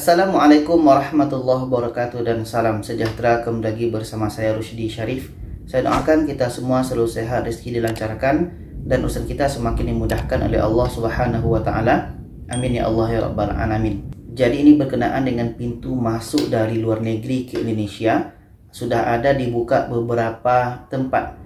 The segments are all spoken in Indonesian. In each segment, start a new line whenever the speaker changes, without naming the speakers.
Assalamualaikum warahmatullahi wabarakatuh dan salam sejahtera kembali lagi bersama saya Rushdi Syarif. Saya doakan kita semua selalu sehat, rezeki dilancarkan dan urusan kita semakin dimudahkan oleh Allah Subhanahu wa taala. Amin ya Allah ya rabbal alamin. Jadi ini berkenaan dengan pintu masuk dari luar negeri ke Indonesia sudah ada dibuka beberapa tempat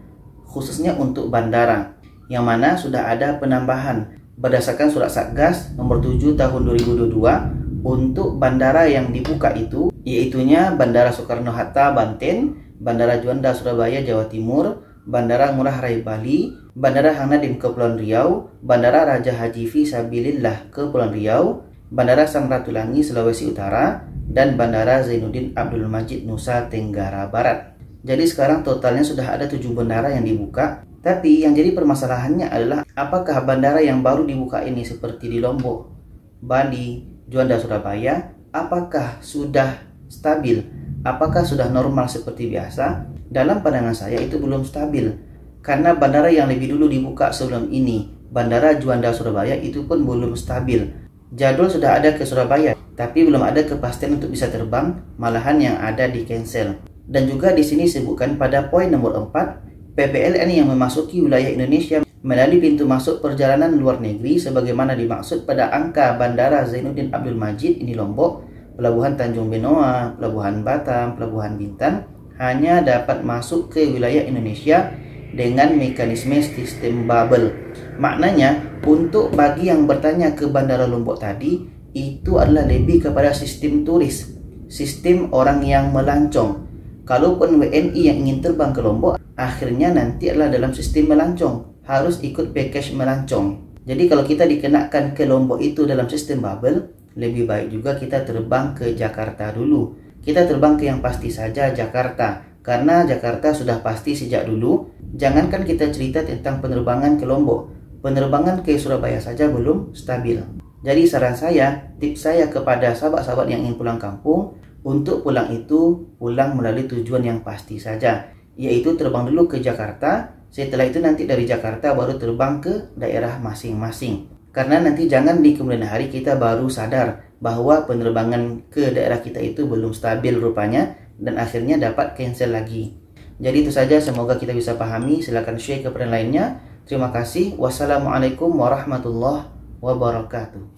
khususnya untuk bandara yang mana sudah ada penambahan berdasarkan surat Satgas nomor 7 tahun 2022 untuk bandara yang dibuka itu yaitunya Bandara Soekarno-Hatta Banten, Bandara Juanda Surabaya Jawa Timur, Bandara Ngurah Rai Bali, Bandara Hang Nadim Kepulauan Riau, Bandara Raja Haji Fisabilillah Kepulauan Riau, Bandara Samratulangi Sulawesi Utara, dan Bandara Zainuddin Abdul Majid Nusa Tenggara Barat. Jadi sekarang totalnya sudah ada tujuh bandara yang dibuka. Tapi yang jadi permasalahannya adalah apakah bandara yang baru dibuka ini seperti di Lombok, Bali, Juanda Surabaya apakah sudah stabil? Apakah sudah normal seperti biasa? Dalam pandangan saya itu belum stabil. Karena bandara yang lebih dulu dibuka sebelum ini, Bandara Juanda Surabaya itu pun belum stabil. Jadwal sudah ada ke Surabaya, tapi belum ada kepastian untuk bisa terbang, malahan yang ada di cancel. Dan juga di sini sebutkan pada poin nomor 4, PPLN yang memasuki wilayah Indonesia melalui pintu masuk perjalanan luar negeri sebagaimana dimaksud pada angka Bandara Zainuddin Abdul Majid ini Lombok, Pelabuhan Tanjung Benoa, Pelabuhan Batam, Pelabuhan Bintan hanya dapat masuk ke wilayah Indonesia dengan mekanisme sistem bubble. Maknanya untuk bagi yang bertanya ke Bandara Lombok tadi itu adalah lebih kepada sistem turis, sistem orang yang melancong. Kalaupun WNI yang ingin terbang ke Lombok akhirnya nanti adalah dalam sistem melancong harus ikut package melancong. Jadi kalau kita dikenakan ke Lombok itu dalam sistem bubble, lebih baik juga kita terbang ke Jakarta dulu. Kita terbang ke yang pasti saja Jakarta, karena Jakarta sudah pasti sejak dulu. Jangankan kita cerita tentang penerbangan ke Lombok, penerbangan ke Surabaya saja belum stabil. Jadi saran saya, tips saya kepada sahabat-sahabat yang ingin pulang kampung, untuk pulang itu pulang melalui tujuan yang pasti saja, yaitu terbang dulu ke Jakarta, setelah itu nanti dari Jakarta baru terbang ke daerah masing-masing. Karena nanti jangan di kemudian hari kita baru sadar bahwa penerbangan ke daerah kita itu belum stabil rupanya dan akhirnya dapat cancel lagi. Jadi itu saja semoga kita bisa pahami. Silahkan share kepada lainnya. Terima kasih. Wassalamualaikum warahmatullahi wabarakatuh.